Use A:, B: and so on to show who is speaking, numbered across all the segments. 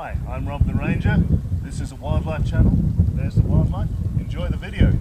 A: Hi, I'm Rob the Ranger. This is a wildlife channel. There's the wildlife. Enjoy the video.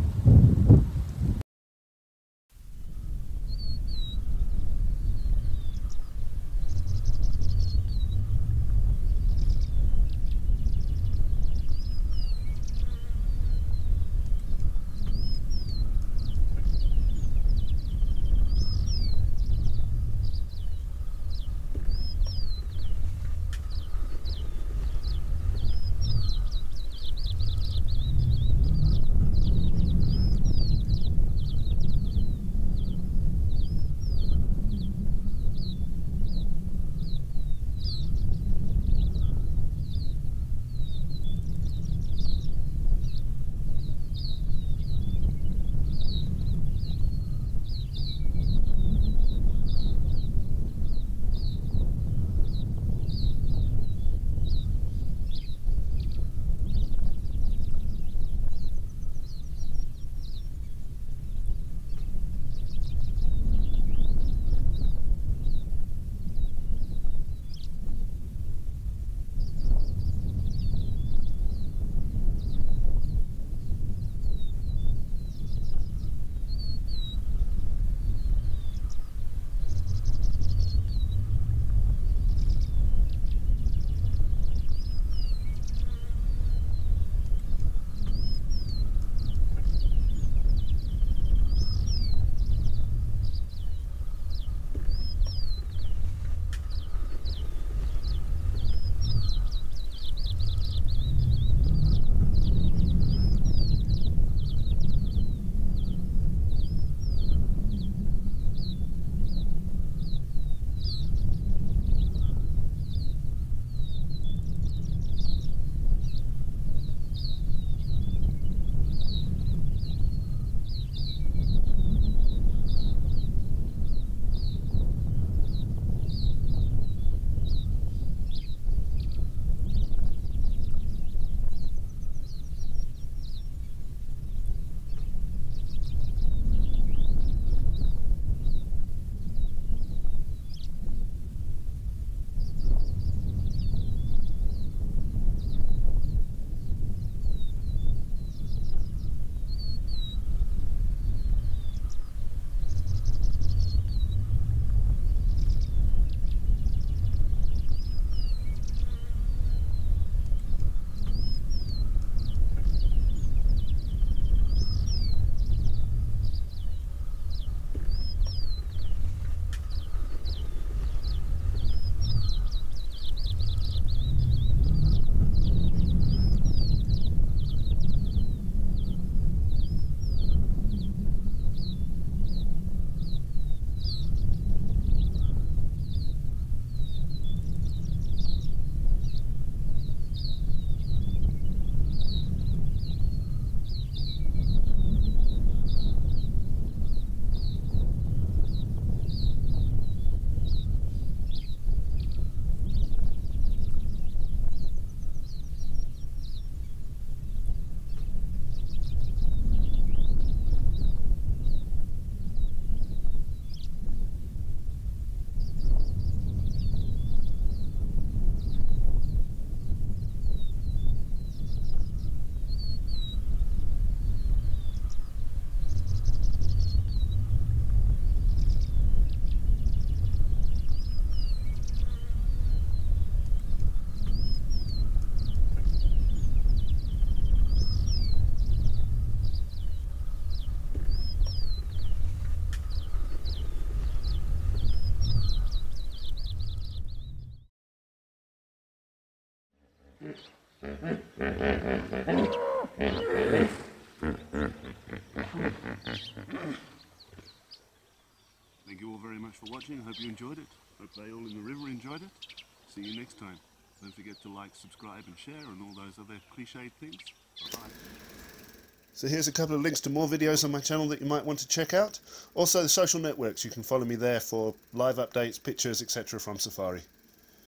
A: Thank you all very much for watching. I hope you enjoyed it. Hope they all in the river enjoyed it. See you next time. Don't forget to like, subscribe and share and all those other cliched things. Bye-bye. So here's a couple of links to more videos on my channel that you might want to check out. Also the social networks, you can follow me there for live updates, pictures, etc. from Safari.